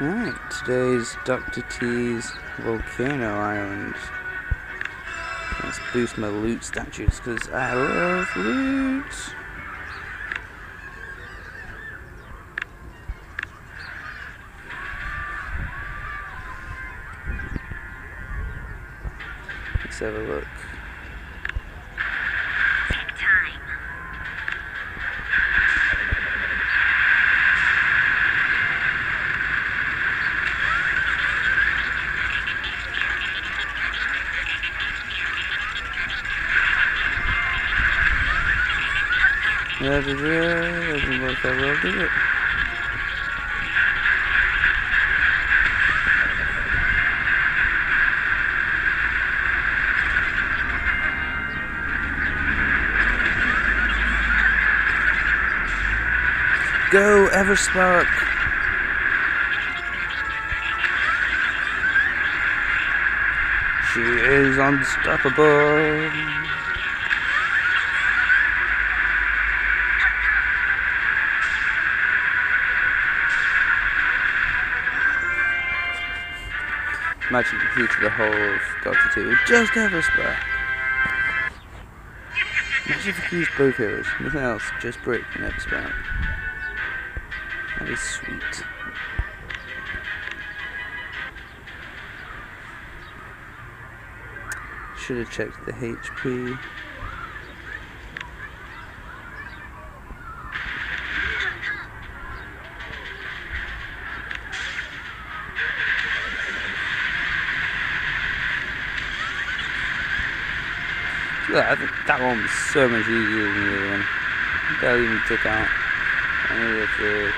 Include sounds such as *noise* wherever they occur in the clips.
Alright, today's Dr. T's Volcano Island. Let's boost my loot statues because I love loot. Let's have a look. Yeah, did it? Doesn't look that well, did it? Go, Everspark! She is unstoppable! Imagine completed the whole of Doctor T with just Everspark. Imagine if we used both heroes, nothing else, just Brick and Everspark. That is sweet. Should have checked the HP. Yeah, I think that one was so much easier than the other one. Barely even took out any of the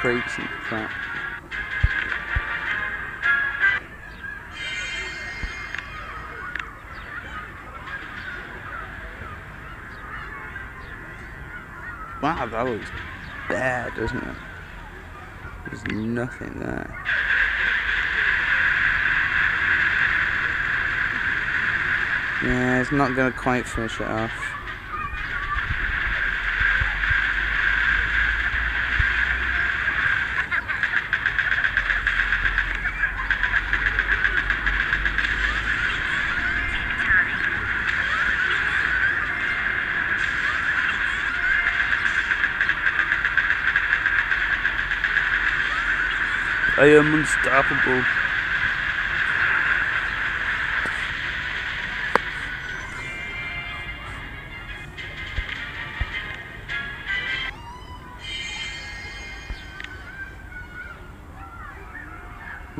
crates and crap. Wow, that looks bad, doesn't it? There's nothing there. Yeah, it's not going to quite finish it off. I am unstoppable.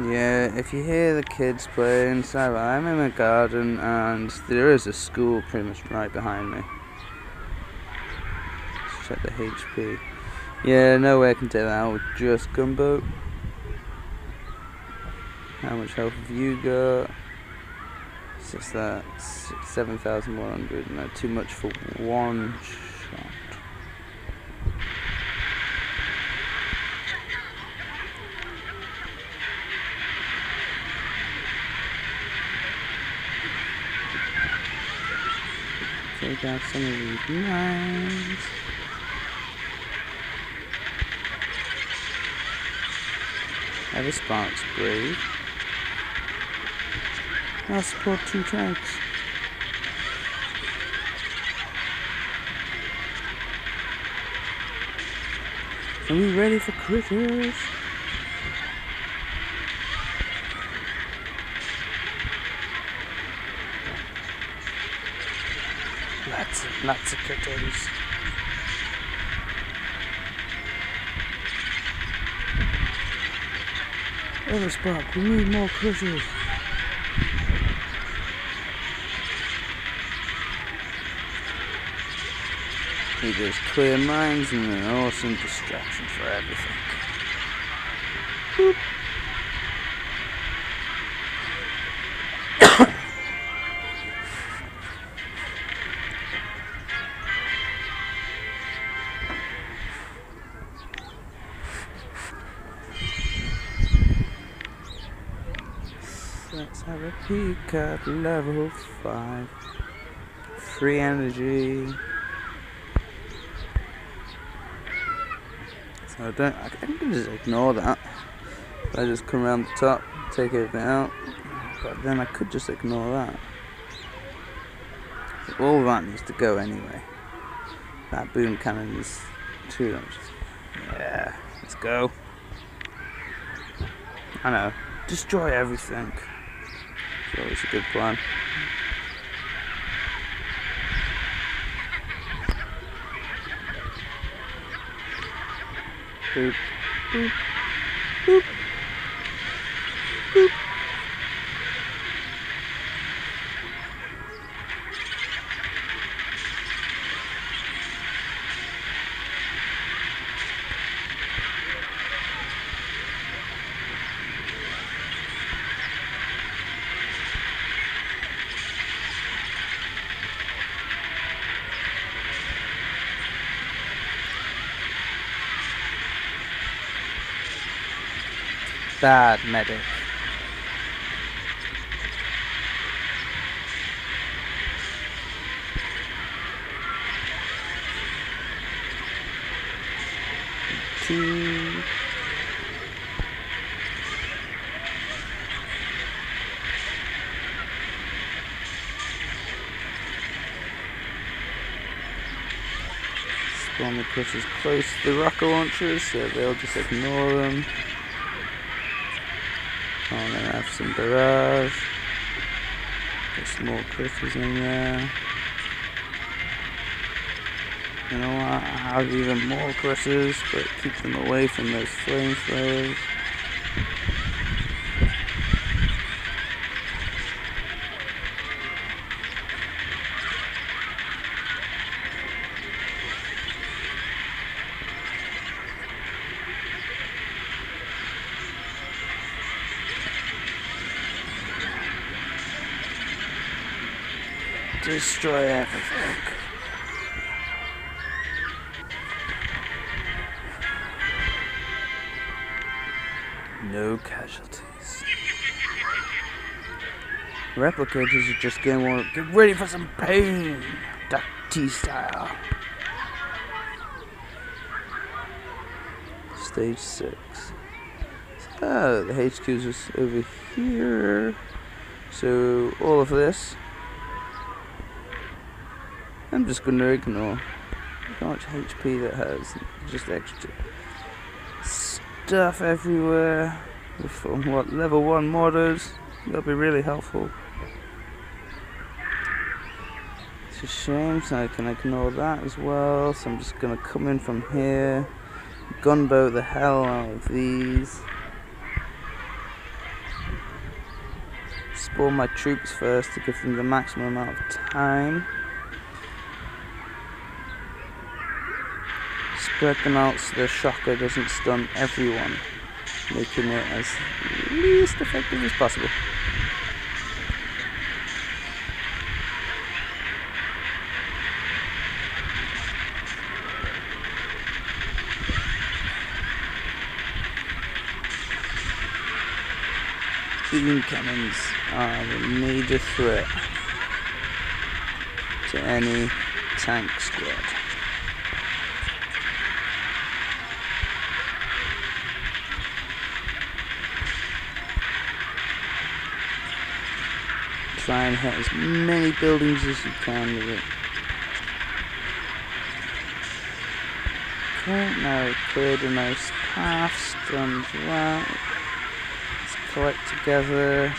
Yeah, if you hear the kids playing, sorry, I'm in the garden and there is a school pretty much right behind me. Let's check the HP. Yeah, no way I can take that out with just Gunboat. How much health have you got? It's just that 7,100. No, too much for one shot. Take out some of these. Have a sparks brave. I'll support two tanks. Are we ready for critters? Lots of, lots of. Other spot, we need more critters. He just clear mines and an awesome distraction for everything. Boop. Have a peek at level 5. Free energy. So I don't, I can just ignore that. I just come around the top, take everything out, but then I could just ignore that. All that needs to go anyway. That boom cannon is too much. Yeah, let's go. I know. Destroy everything. It's always a good plan. Boop, boop, boop, boop. Bad medic. Two. The critters close to the rocket launchers so they'll just ignore them. Oh, gonna have some barrage. Get some more critters in there. You know what? I have even more critters, but keep them away from those flamethrowers. Destroy everything. No casualties. Replicators are just getting one. Get ready for some pain, Duck T style. Stage six. Oh, the HQ is over here. So all of this I'm just going to ignore. How much HP that has. Just extra stuff everywhere. From what level 1 mortars. That'll be really helpful. It's a shame, so I can ignore that as well. So I'm just going to come in from here. Gunboat the hell out of these. Spawn my troops first to give them the maximum amount of time. Them out so the shocker doesn't stun everyone, making it as least effective as possible. Boom cannons are a major threat to any tank squad. Try and hit as many buildings as you can with it. Okay, now cleared a nice path, stunned that. Let's collect together.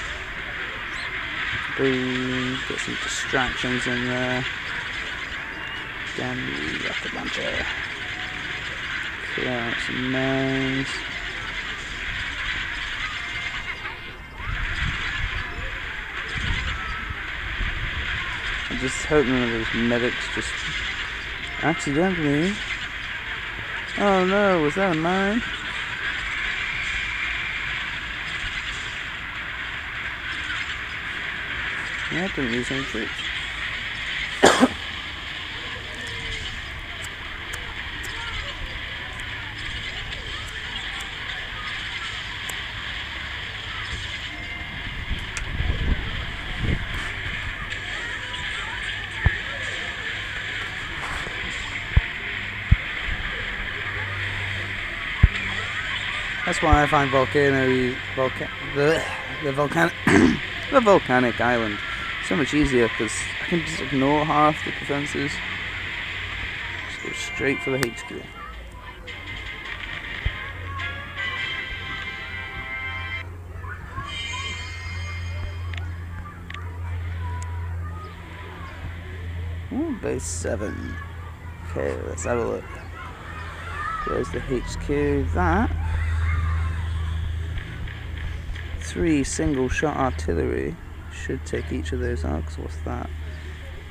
Boom, get some distractions in there. Then the rocket launcher. Clear out some mains. Just hoping one of those medics just accidentally. Oh no, was that a mine? I didn't lose any troops. That's why I find volcano volca- the the volcanic *coughs* the volcanic island so much easier because I can just ignore half the defenses. Just go straight for the HQ. Base 7. Okay, let's have a look. There's the HQ. That. Three single shot artillery should take each of those arcs. What's that?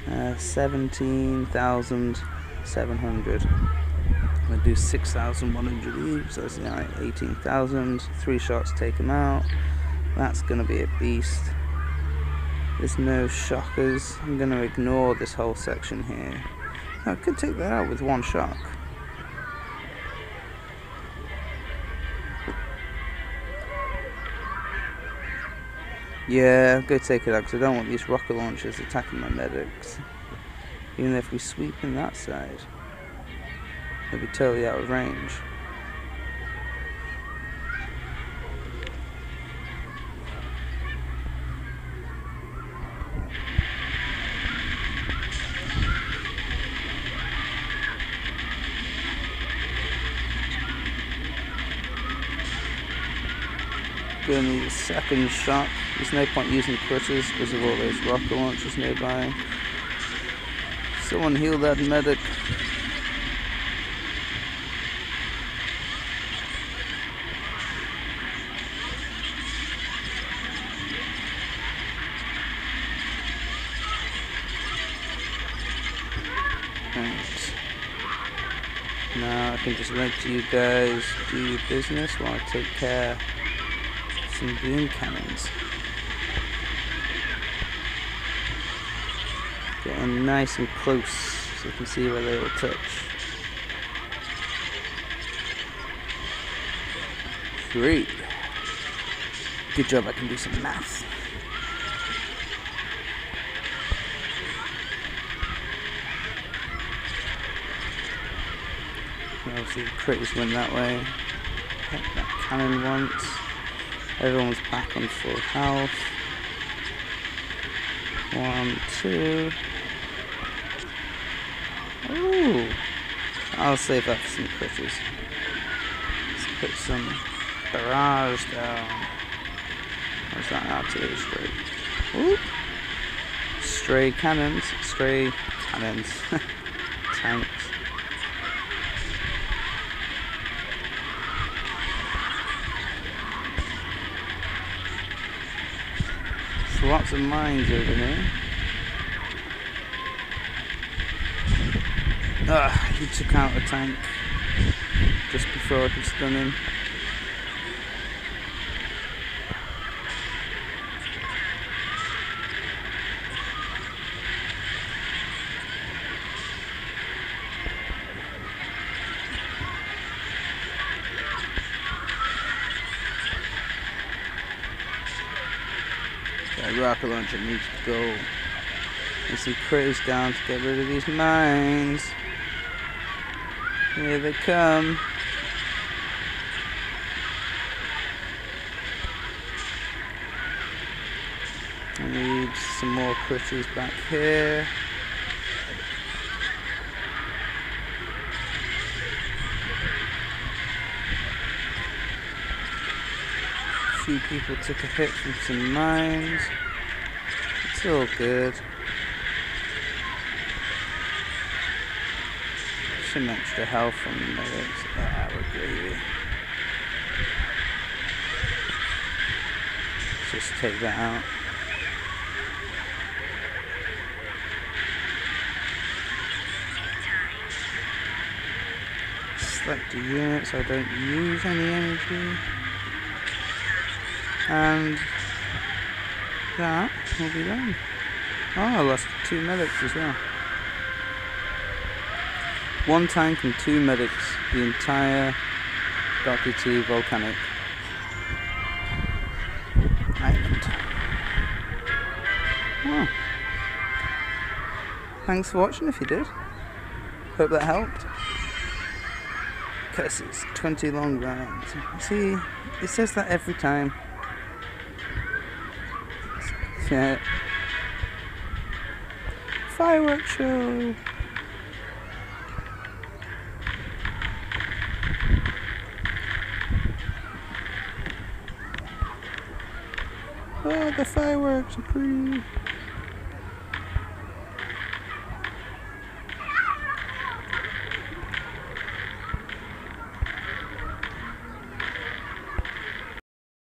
Uh, 17,700. I'm going to do 6,100 each, so that's like 18,000. Three shots take them out. That's going to be a beast. There's no shockers. I'm going to ignore this whole section here. I could take that out with one shock. Yeah, go take it out because I don't want these rocket launchers attacking my medics. Even if we sweep in that side, they'll be totally out of range. Need second shot. There's no point using critters because of all those rocket launchers nearby. Someone heal that medic. Now I can just let you guys do your business while I take care some boom cannons. Getting nice and close so you can see where they will touch. Three. Good job I can do some math. Obviously the critters went that way. Hit that cannon once. Everyone's back on full health. One, two. Ooh. I'll save that for some critters. Let's put some barrage down. Where's that artillery stray? Ooh. Stray cannons. Stray cannons. *laughs* Tanks. Lots of mines over here. Ah, he took out a tank just before I could stun him. Rocket launcher needs to go. There's some critters down to get rid of these mines. Here they come. I need some more critters back here. A few people took a hit from some mines. It's all good. Some extra health from the. Ah, we're gravy. Let's just take that out. Select the unit so I don't use any energy. And that will be done. Oh, I lost two medics as well. One tank and two medics, the entire. T volcanic island. Oh. Thanks for watching if you did. Hope that helped. because it's 20 long rounds. See, it says that every time. Yeah. Fireworks show. Oh, the fireworks are pretty.